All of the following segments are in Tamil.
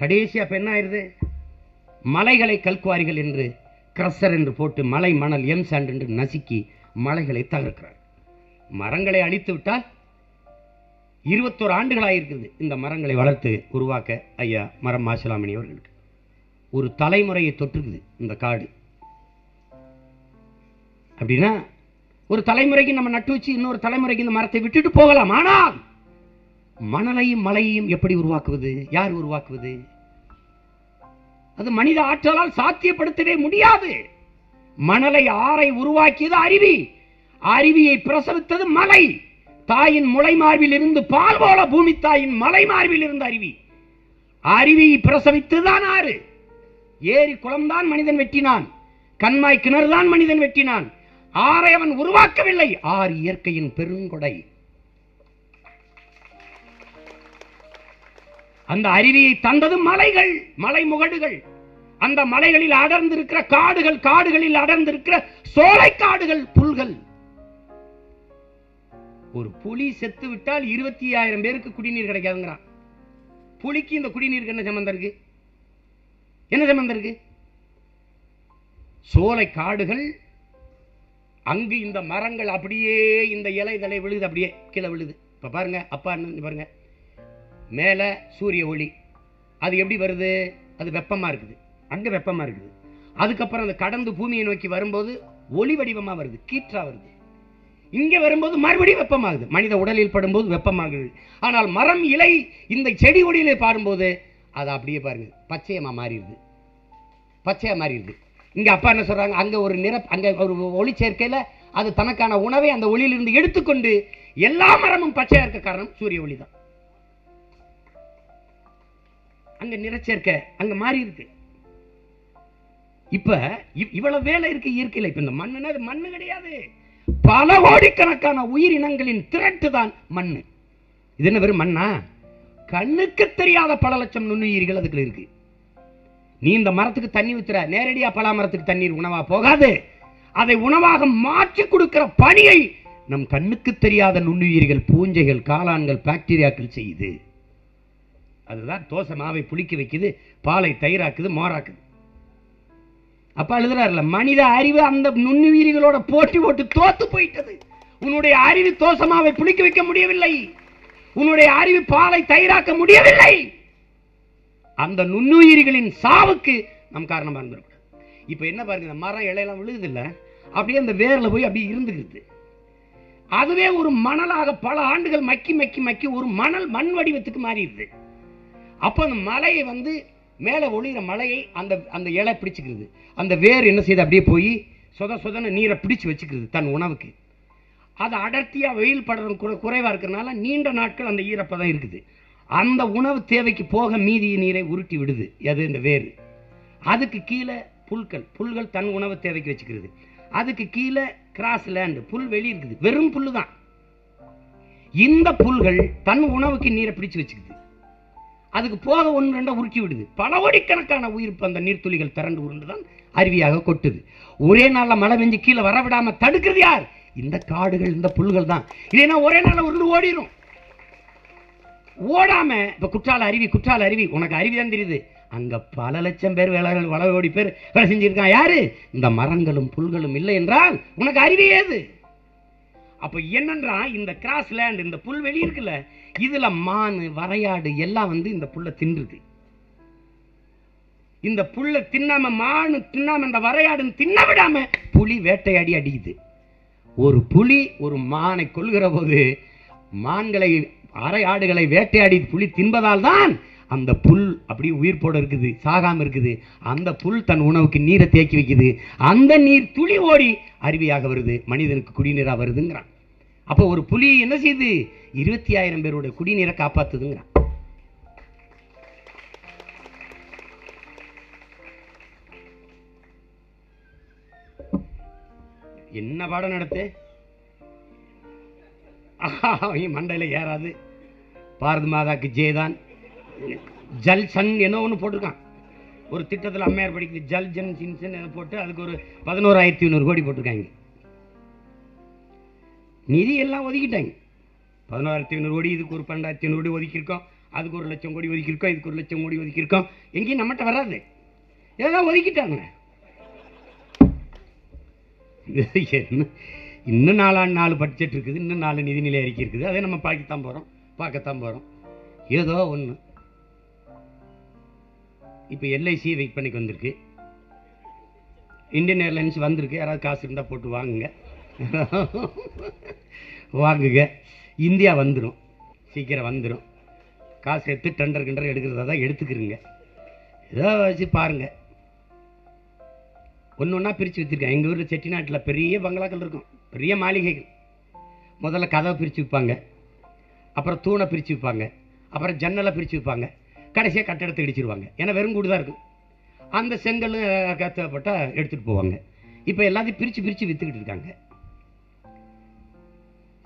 கடைசியாக பெண்ணாயிருது என்ன மலைகளை கல்குவாரிகள் என்று கிரஷர் என்று போட்டு மலை மணல் எம் சாண்ட் என்று நசுக்கி மலைகளை தகர்க்கிறார். மரங்களை அழித்து விட்டால் இருபத்தோரு ஆண்டுகளாயிருக்குது இந்த மரங்களை வளர்த்து உருவாக்க ஐயா மரம் மாசிலாமணி அவர்களுக்கு. ஒரு தலைமுறையை தொற்றுக்குது இந்த காடு. அப்படின்னா ஒரு தலைமுறைக்கு நம்ம நட்டு வச்சு இன்னொரு தலைமுறைக்கு இந்த மரத்தை விட்டுட்டு போகலாம். ஆனால் மணலையும் மலையையும் எப்படி உருவாக்குவது? யார் உருவாக்குவது? அது மனித ஆற்றலால் சாத்தியப்படுத்தவே முடியாது. மணலை ஆறை உருவாக்கியது அருவி. அருவியை பிரசவித்தது மலை. தாயின் முளை மார்பில் இருந்து பால் போல பூமி தாயின் மலை மார்பில் இருந்து அருவி. அருவியை பிரசவித்துதான் ஆறு. ஏரி குளம்தான் மனிதன் வெட்டினான். கண்மாய் கிணறு தான் மனிதன் வெட்டினான். ஆரை அவன் உருவாக்கவில்லை. ஆறு இயற்கையின் பெருங்கொடை. அந்த அருவியை தந்தது மலைகள் மலை முகடுகள் அந்த மலைகளில் அடர்ந்திருக்கிற காடுகள் காடுகளில் அடர்ந்திருக்கிற சோலை காடுகள் புல்கள். ஒரு புலி செத்து விட்டால் இருபத்தி ஆயிரம் பேருக்கு குடிநீர் கிடைக்காதுங்கிறான். புலிக்கு இந்த குடிநீருக்கு என்ன சம்பந்தம் இருக்கு? என்ன சம்பந்தம் இருக்கு? சோலை காடுகள் அங்கு இந்த மரங்கள் அப்படியே இந்த இலை தலை விழுது அப்படியே கீழே விழுது. இப்ப பாருங்க அப்பா என்ன பாருங்க. மேலே சூரிய ஒளி. அது எப்படி வருது? அது வெப்பமாக இருக்குது. அங்கே வெப்பமாக இருக்குது. அதுக்கப்புறம் அந்த கடந்து பூமியை நோக்கி வரும்போது ஒளி வடிவமாக வருது. கீற்றா வருது. இங்கே வரும்போது மறுபடியும் வெப்பமாகுது. மனித உடலில் படும்போது வெப்பமாகுது. ஆனால் மரம் இலை இந்த செடி ஒடியிலே பாடும்போது அது அப்படியே பாருங்க. பச்சையமாக மாறிடுது. பச்சையாக மாறிடுது. இங்கே அப்பா என்ன சொல்கிறாங்க அங்கே ஒரு நிற அங்கே ஒரு ஒளி சேர்க்கையில் அது தனக்கான உணவை அந்த ஒளியிலிருந்து எடுத்துக்கொண்டு எல்லா மரமும் பச்சையாக இருக்க காரணம் சூரிய ஒளி தான் அங்க நிறச்சேர்க்கை அங்க மாறி இருக்கு. இப்ப இவ்வளவு வேலை இருக்கு இயற்கையில். இப்ப இந்த மண்ணுன்னா அது மண்ணு கிடையாது. பல கோடிக்கணக்கான உயிரினங்களின் திரட்டு தான் மண்ணு. இது என்ன வெறும் மண்ணா? கண்ணுக்கு தெரியாத பல லட்சம் நுண்ணுயிரிகள் அதுக்குள்ள இருக்கு. நீ இந்த மரத்துக்கு தண்ணி ஊத்துற நேரடியா பலா மரத்துக்கு தண்ணீர் உணவா போகாது. அதை உணவாக மாற்றி கொடுக்கிற பணியை நம் கண்ணுக்கு தெரியாத நுண்ணுயிர்கள் பூஞ்சைகள் காளான்கள் பாக்டீரியாக்கள் செய்யுது. அதுதான் தோசை மாவை புளிக்க வைக்குது பாலை தயிராக்குது மோராக்குது. அப்பா எழுதுறாருல மனித அறிவு அந்த நுண்ணுயிரிகளோட போட்டி போட்டு தோத்து போயிட்டது. உன்னுடைய அறிவு தோசமாவை புளிக்க வைக்க முடியவில்லை. உன்னுடைய அறிவு பாலை தயிராக்க முடியவில்லை. அந்த நுண்ணுயிரிகளின் சாவுக்கு நம் காரணமா இருந்திருக்கூடாது இப்ப என்ன பாருங்க இந்த மரம் இலையெல்லாம் விழுகுது இல்ல அப்படியே அந்த வேர்ல போய் அப்படியே இருந்துக்குது அதுவே ஒரு மணலாக பல ஆண்டுகள் மக்கி மக்கி மக்கி ஒரு மணல் மண் வடிவத்துக்கு மாறிடுது. அப்போ அந்த மலையை வந்து மேலே ஒளிகிற மலையை அந்த அந்த இலை பிடிச்சிக்கிறது. அந்த வேர் என்ன செய்யுது அப்படியே போய் சொத சொதன நீரை பிடிச்சு வச்சுக்கிறது தன் உணவுக்கு. அது அடர்த்தியா வெயில் படுறது குறை குறைவா இருக்கிறனால நீண்ட நாட்கள் அந்த ஈரப்பதம் இருக்குது. அந்த உணவு தேவைக்கு போக மீதி நீரை உருட்டி விடுது. அது இந்த வேர். அதுக்கு கீழே புல்கள். புல்கள் தன் உணவு தேவைக்கு வச்சுக்கிறது. அதுக்கு கீழே கிராஸ் லேண்டு புல் வெளி இருக்குது. வெறும் புல் தான் இந்த புல்கள் தன் உணவுக்கு நீரை பிடிச்சு வச்சுக்குது. அதுக்கு போக ஒன்று ரெண்டாக உருட்டி விடுது. பல கோடிக்கணக்கான உயிர் அந்த நீர்த்துளிகள் திரண்டு உருண்டு தான் அருவியாக கொட்டுது. ஒரே நாள்ல மழை பெஞ்சு கீழே வர விடாம தடுக்கிறது யார்? இந்த காடுகள் இந்த புல்கள் தான் இல்லைன்னா ஒரே நாள்ல உருண்டு ஓடிரும். ஓடாம இப்ப குற்றால அருவி குற்றால அருவி உனக்கு அருவி தான் தெரியுது. அங்க பல லட்சம் பேர் வேலை வளவோடி பேர் வேலை செஞ்சிருக்கான் யாரு? இந்த மரங்களும் புல்களும் இல்லை என்றால் உனக்கு அருவி ஏது? அப்போ என்னன்றா இந்த கிராஸ் லேண்ட் இந்த புல்வெளி இருக்குல்ல இதுல மான் வரையாடு எல்லாம் வந்து இந்த புல்லை தின்றுது. இந்த புல்லை தின்னாம மானு தின்னாம இந்த வரையாடுன்னு தின்ன விடாம புலி வேட்டையாடி அடிக்குது. ஒரு புலி ஒரு மானை கொள்கிற போது மான்களை அரை ஆடுகளை வேட்டையாடி புலி தின்பதால் தான் அந்த புல் அப்படியே போட இருக்குது சாகாமல் இருக்குது. அந்த புல் தன் உணவுக்கு நீரை தேக்கி வைக்குது. அந்த நீர் துளி ஓடி அருவியாக வருது. மனிதனுக்கு குடிநீரா வருதுங்கிறான். அப்போ ஒரு புலி என்ன செய்யுது இருபத்தி ஆயிரம் பேரோட குடிநீரை காப்பாத்துதுங்கிறான். என்ன பாடம் நடத்து? மண்டையில் ஏறாது. பாரத மாதாக்கு ஜெயதான். ஜல் சன் என்ன ஒன்று போட்டிருக்கான். ஒரு திட்டத்தில் அம்மையார் படிக்குது ஜல் ஜன் சின்சன் என்ன போட்டு அதுக்கு ஒரு பதினோராயிரத்தி ஐநூறு கோடி போட்டிருக்காங்க. நிதி எல்லாம் ஒதுக்கிட்டாங்க. பதினோராயிரத்தி ஐநூறு கோடி இதுக்கு ஒரு பன்னெண்டாயிரத்தி ஐநூறு கோடி ஒதுக்கியிருக்கோம். அதுக்கு ஒரு லட்சம் கோடி ஒதுக்கியிருக்கோம் இதுக்கு ஒரு லட்சம் கோடி ஒதுக்கியிருக்கோம். எங்கேயும் நம்மகிட்ட வராது. இதெல்லாம் ஒதுக்கிட்டாங்க என்ன? இன்னும் நாலாண்டு நாலு பட்ஜெட் இருக்குது இன்னும் நாலு நிதிநிலை அறிக்கை இருக்குது. அதை நம்ம பார்க்கத்தான் போகிறோம் பார்க்கத்தான் போகிறோம் ஏதோ ஒன்று இப்போ எல்ஐசி வெயிட் பண்ணிக்கு வந்திருக்கு. இந்தியன் ஏர்லைன்ஸ் வந்திருக்கு. யாராவது காசு இருந்தால் போட்டு வாங்குங்க. வாங்குங்க. இந்தியா வந்துடும் சீக்கிரம் வந்துடும் காசு எடுத்து டெண்டர் கிண்டர் எடுக்கிறதா தான் எடுத்துக்கிறீங்க ஏதோ வச்சு பாருங்கள் ஒன்று ஒன்றா பிரித்து வச்சுருக்கேன். எங்கள் ஊரில் செட்டிநாட்டில் பெரிய பங்களாக்கள் இருக்கும். பெரிய மாளிகைகள். முதல்ல கதவை பிரித்து வைப்பாங்க. அப்புறம் தூணை பிரித்து வைப்பாங்க. அப்புறம் ஜன்னலை பிரித்து வைப்பாங்க. கடைசியாக கட்டடத்தை இடிச்சிருவாங்க. ஏன்னா வெறும் கூடு தான் இருக்கும். அந்த செங்கல் தேவைப்பட்டால் எடுத்துகிட்டு போவாங்க. இப்போ எல்லாத்தையும் பிரித்து பிரித்து விற்றுக்கிட்டு இருக்காங்க.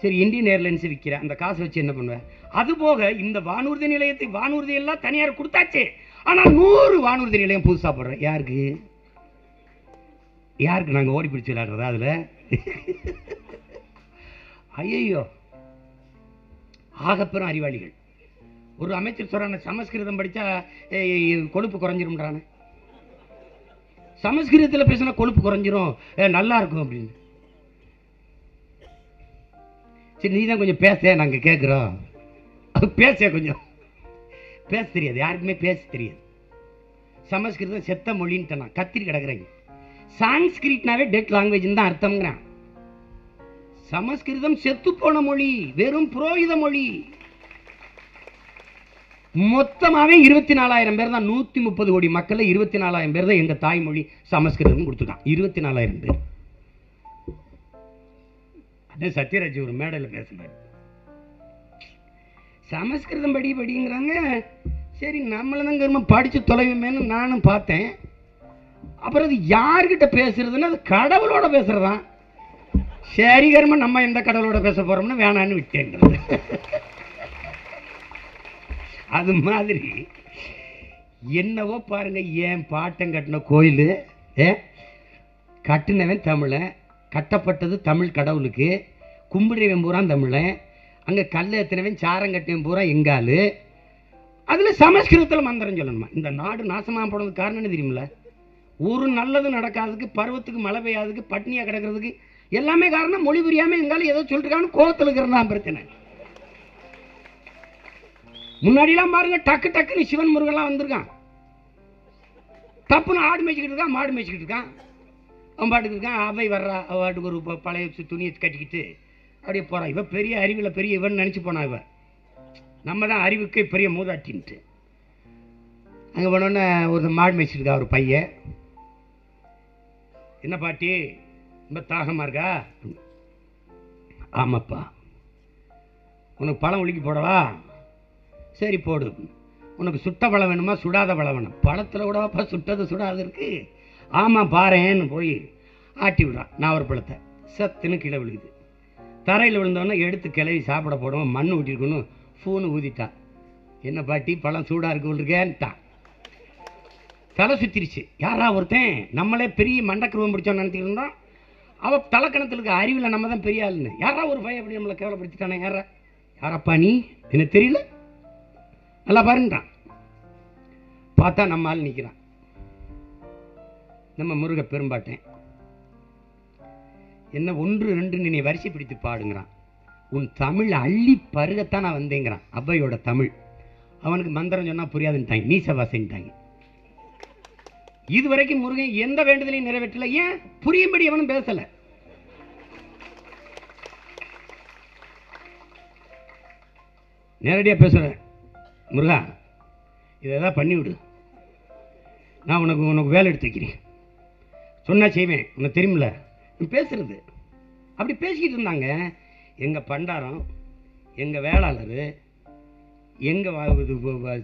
சரி இந்தியன் ஏர்லைன்ஸ் விற்கிற அந்த காசை வச்சு என்ன பண்ணுவேன் அது போக இந்த வானூர்தி நிலையத்தை வானூர்தி எல்லாம் தனியார் கொடுத்தாச்சு. ஆனால் நூறு வானூர்தி நிலையம் புதுசாக போடுறேன் யாருக்கு? யாருக்கு? நாங்கள் ஓடி பிடிச்சி விளையாடுறதா அதில்? ஐயோ ஆகப்பெரும் அறிவாளிகள். ஒரு அமைச்சர் சொல்கிறான சமஸ்கிருதம் படித்தா கொழுப்பு குறைஞ்சிரும்ன்றானே. சமஸ்கிருதத்தில் பேசினா கொழுப்பு குறைஞ்சிரும் நல்லா இருக்கும் அப்படின்னு. சரி நீ தான் கொஞ்சம் பேச நாங்கள் கேட்குறோம் பேச கொஞ்சம். பேச தெரியாது யாருக்குமே பேச தெரியாது. சமஸ்கிருதம் செத்த மொழின்ட்டு நான் கத்திரி கிடக்குறேங்க. சான்ஸ்கிரிட்னாவே டெட் லாங்குவேஜ் தான் அர்த்தம்ங்கிறேன். சமஸ்கிருதம் செத்து போன மொழி வெறும் புரோகித மொழி. மொத்தமாவே இருபத்தி நாலாயிரம் பேர் தான் நூத்தி முப்பது கோடி மக்களில் இருபத்தி நாலாயிரம் பேர் தான் எங்க தாய்மொழி சமஸ்கிருதம் கொடுத்துருக்கான் இருபத்தி நாலாயிரம் பேர். அதே சத்யராஜ் ஒரு மேடையில் பேசுகிறார் சமஸ்கிருதம் படி படிங்கிறாங்க. சரி நம்மள தான் கரும படிச்சு தொலைவுமேன்னு நானும் பார்த்தேன். அப்புறம் அது யார்கிட்ட பேசுறதுன்னா அது கடவுளோட பேசுறதான் சரி கரும நம்ம எந்த கடவுளோட பேச போறோம்னு வேணான்னு விட்டேன்றது. அது மாதிரி என்னவோ பாருங்க ஏன் பாட்டம் கட்டின கோயில் ஏ? கட்டினவன் தமிழன் கட்டப்பட்டது தமிழ் கடவுளுக்கு கும்பிடுறவன் பூரா தமிழன் அங்கே கல் எத்தினவன் சாரம் கட்டினவன் பூரா எங்காலு அதில் சமஸ்கிருதத்தில் மந்திரம் சொல்லணுமா? இந்த நாடு நாசமாக போனதுக்கு காரணம் என்ன தெரியுமில்ல? ஒரு நல்லது நடக்காததுக்கு பருவத்துக்கு மழை பெய்யாததுக்கு பட்னியாக கிடக்கிறதுக்கு எல்லாமே காரணம் மொழி புரியாமல் எங்காலும் ஏதோ சொல்லிருக்கான்னு கோவத்தில் இருக்கிறதா பிரச்சனை. முன்னாடிலாம் பாருங்க டக்கு டக்குன்னு சிவன் முருகன்லாம் வந்திருக்கான். தப்புன்னு ஆடு மேய்ச்சிக்கிட்டு இருக்கான் மாடு மேய்ச்சிக்கிட்டு இருக்கான். அவன் பாட்டுக்கு இருக்கான் அவை வர்றா அவ பாட்டுக்கு ஒரு பழைய துணியை கட்டிக்கிட்டு அப்படியே போறான் இவன் பெரிய அறிவில் பெரிய இவன் நினச்சி போனான் இவ. நம்ம தான் அறிவுக்கு பெரிய மூதாட்டின்ட்டு. அங்கே போனோடனே ஒரு மாடு மேய்ச்சிட்டு ஒரு பையன். என்ன பாட்டி ரொம்ப தாகமாக இருக்கா? ஆமாப்பா. உனக்கு பழம் ஒழுக்கி போடவா? சரி போடு. உனக்கு சுட்ட பழம் வேணுமா சுடாத பழம் வேணும். பழத்தில் கூடப்பா சுட்டது சுடாது இருக்கு ஆமாம் பாரேன்னு போய் ஆட்டி விடுறான். நாவல் பழத்தை. சத்துன்னு கீழே விழுகுது. தரையில் விழுந்தோடனே எடுத்து கிளவி சாப்பிட போடுவோம். மண் ஊட்டிருக்கணும் ஃபோனு ஊதிட்டான். என்ன பாட்டி பழம் சூடாக இருக்கு இருக்கேன்ட்டான். தலை சுத்திருச்சு. யாரா ஒருத்தன்? நம்மளே பெரிய மண்டக்குருவம் பிடிச்சோன்னு நினச்சிக்கிட்டோம் அவள் தலைக்கணத்தில் இருக்க அறிவில் நம்ம தான் பெரிய ஆளுன்னு. யாரா ஒரு பையன் அப்படி நம்மளை கேவலப்படுத்திட்டானே? யாரா? யாரப்பா நீ? எனக்கு தெரியல. நல்லா பாருன்றான். பார்த்தா நம்ம ஆள் நிற்கிறான் நம்ம முருக பெரும்பாட்டேன் என்ன ஒன்று ரெண்டு நீ வரிசை பிடித்து பாடுங்கிறான். உன் தமிழ் அள்ளி பருகத்தான் நான் வந்தேங்கிறான். அவ்வையோட தமிழ். அவனுக்கு மந்திரம் சொன்னா புரியாதுன்ட்டாங்க. நீசவாசைன்ட்டாங்க இது வரைக்கும் முருகன் எந்த வேண்டுதலையும் நிறைவேற்றல. ஏன்? புரியும்படி அவனும் பேசல. நேரடியா பேசுறேன். முருகா இதை எதாவது பண்ணிவிடு நான் உனக்கு உனக்கு வேலை எடுத்து வைக்கிறேன். சொன்னா செய்வேன். உனக்கு தெரியுமில்ல பேசுறது. அப்படி பேசிக்கிட்டு இருந்தாங்க. எங்கள் பண்டாரம் எங்கள் வேளாளர் எங்கள் இது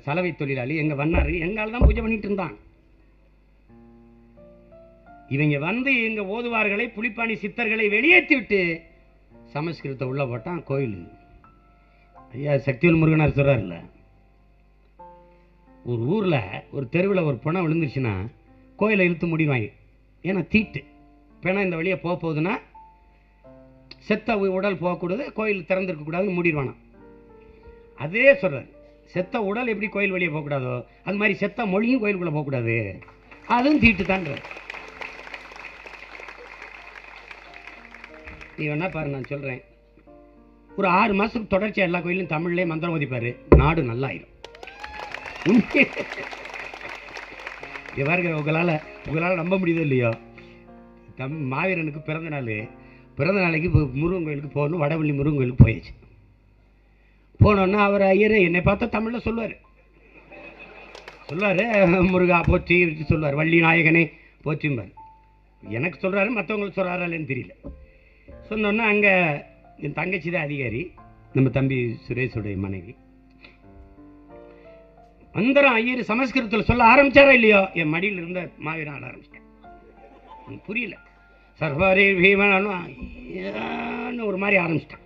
சலவை தொழிலாளி எங்கள் வண்ணாரு எங்களால் தான் பூஜை பண்ணிட்டு இருந்தான். இவங்க வந்து எங்கள் ஓதுவார்களை புலிப்பாணி சித்தர்களை வெளியேற்றி விட்டு சமஸ்கிருதத்தை உள்ளே போட்டான் கோயில். ஐயா சக்திவேல் முருகனார் சொல்றாருல்ல ஒரு ஊரில் ஒரு தெருவில் ஒரு பிணம் விழுந்துருச்சுன்னா கோயிலை இழுத்து முடிவாங்க ஏன்னா தீட்டு. பிணம் இந்த வழியாக போக போகுதுன்னா செத்த உடல் போகக்கூடாது கோயில் திறந்துருக்கக்கூடாதுன்னு மூடிடுவானா. அதே சொல்கிறார் செத்த உடல் எப்படி கோயில் வழியாக போகக்கூடாதோ அது மாதிரி செத்த மொழியும் கோயிலுக்குள்ளே போகக்கூடாது. அதுவும் தீட்டு நீ வேணா பாரு நான் சொல்கிறேன் ஒரு ஆறு மாதத்துக்கு தொடர்ச்சியாக எல்லா கோயிலும் தமிழ்லயே மந்திரம் ஓதிப்பாரு. நாடு நல்லாயிரும். இங்க பாருங்க உங்களால் உங்களால் நம்ப முடியுதோ இல்லையோ? தம் மாவீரனுக்கு பிறந்த நாள். பிறந்த நாளைக்கு இப்போ முருகன் கோயிலுக்கு போகணும் வடவள்ளி முருகன் கோயிலுக்கு போயிடுச்சு போனோன்னா அவர் ஐயர் என்னை பார்த்தா தமிழில் சொல்லுவார். சொல்லுவார் முருகா போற்றி சொல்லுவார். வள்ளி நாயகனே போச்சும்பார் எனக்கு சொல்கிறாரு மற்றவங்களுக்கு சொல்கிறாரா இல்லைன்னு தெரியல. சொன்னோன்னா அங்கே என் தங்கச்சி தான் அதிகாரி. நம்ம தம்பி சுரேஷுடைய மனைவி. மந்திரம் ஐயர் சமஸ்கிருதத்தில் சொல்ல ஆரம்பிச்சாரா இல்லையோ? என் மடியில் இருந்த மாவீரன் ஆட ஆரம்பிச்சிட்டேன் எனக்கு புரியல. சர்வாரி பீமன் ஒரு மாதிரி ஆரம்பிச்சிட்டான்.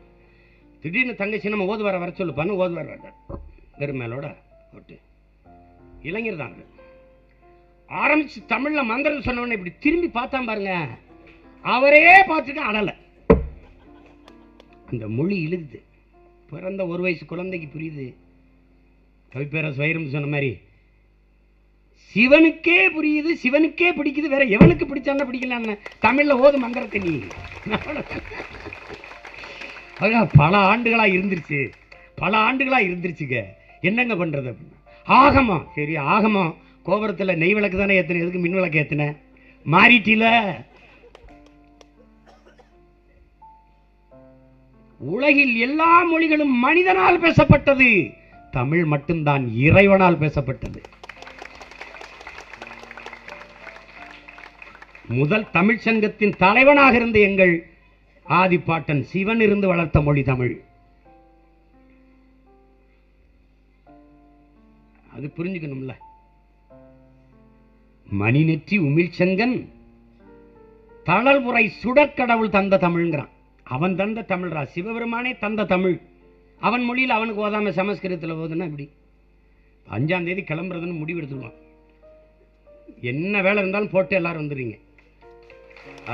திடீர்னு தங்கச்சி நம்ம ஓதுவார வர சொல்லுப்பான்னு ஓதுவார் வர்றார். வெறும் பெருமேலோட போட்டு. இளைஞர் தான் அது ஆரம்பிச்சு தமிழ்ல மந்திரம் சொன்னவொடனே இப்படி திரும்பி பார்த்தான் பாருங்க. அவரே பார்த்துட்டு அழலை அந்த மொழி இழுகுது பிறந்த ஒரு வயசு குழந்தைக்கு புரியுது. கவிப்பேர வைரம் சொன்ன மாதிரி சிவனுக்கே புரியுது சிவனுக்கே பிடிக்குது வேற எவனுக்கு பிடிச்சான பிடிக்கலான்னு தமிழ்ல ஓது மந்திரத்தை நீ பல ஆண்டுகளா இருந்துருச்சு. பல ஆண்டுகளா இருந்துருச்சுங்க. என்னங்க பண்றது அப்படின்னா ஆகமம். சரி ஆகமம். கோபுரத்துல நெய் விளக்கு தானே ஏற்றின எதுக்கு மின் விளக்கு ஏத்தின? மாறிட்டில. உலகில் எல்லா மொழிகளும் மனிதனால் பேசப்பட்டது. தமிழ் மட்டும்தான் இறைவனால் பேசப்பட்டது. முதல் தமிழ் சங்கத்தின் தலைவனாக இருந்த எங்கள் ஆதிப்பாட்டன் சிவன் இருந்து வளர்த்த மொழி தமிழ். அது புரிஞ்சுக்கணும்ல? மணிநெற்றி உமிழ்ச்சங்கன் தளல்புரை சுடற்கடவுள் தந்த தமிழ்ங்கிறான். அவன் தந்த தமிழ்ரா? சிவபெருமானே தந்த தமிழ். அவன் மொழியில் அவனுக்கு ஓதாம சமஸ்கிருதத்தில் ஓதுனா இப்படி. அஞ்சாம் தேதி கிளம்புறதுன்னு முடிவு எடுத்துருவான். என்ன வேலை இருந்தாலும் போட்டு எல்லாரும் வந்துடுறீங்க.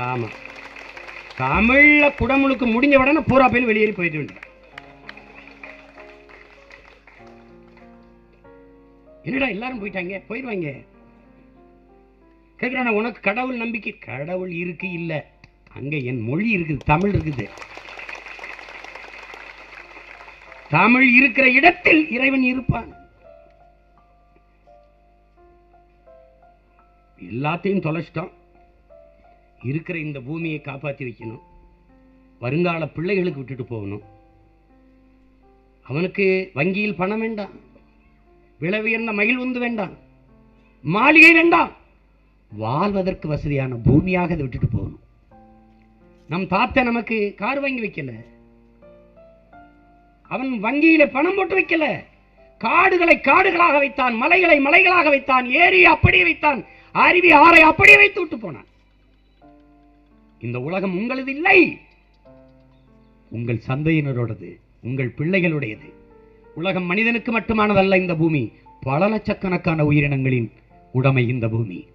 ஆமாம் தமிழில் குடமுழுக்கு முடிஞ்ச உடனே பூரா பேர் வெளியேறி போயிட்டு வேண்டிய என்னடா எல்லாரும் போயிட்டாங்க? போயிடுவாங்க கேட்குறான உனக்கு கடவுள் நம்பிக்கை? கடவுள் இருக்கு இல்லை. அங்கே என் மொழி இருக்குது தமிழ் இருக்குது. தமிழ் இருக்கிற இடத்தில் இறைவன் இருப்பான். எல்லாத்தையும் தொலைச்சிட்டோம் இருக்கிற இந்த பூமியை காப்பாற்றி வைக்கணும். வருங்கால பிள்ளைகளுக்கு விட்டுட்டு போகணும். அவனுக்கு வங்கியில் பணம் வேண்டாம். விலை உயர்ந்த மயில் உந்து வேண்டாம். மாளிகை வேண்டாம். வாழ்வதற்கு வசதியான பூமியாக அதை விட்டுட்டு போகணும். நம் தாத்தா நமக்கு கார் வாங்கி வைக்கல. அவன் வங்கியில பணம் போட்டு வைக்கல. காடுகளை காடுகளாக வைத்தான் மலைகளை மலைகளாக வைத்தான் ஏரி அப்படியே வைத்தான் அருவி ஆறை அப்படியே வைத்து விட்டு போனான். இந்த உலகம் உங்களது இல்லை. உங்கள் சந்தையினரோடது உங்கள் பிள்ளைகளுடையது. உலகம் மனிதனுக்கு மட்டுமானதல்ல இந்த பூமி. பல லட்சக்கணக்கான உயிரினங்களின் உடைமை இந்த பூமி.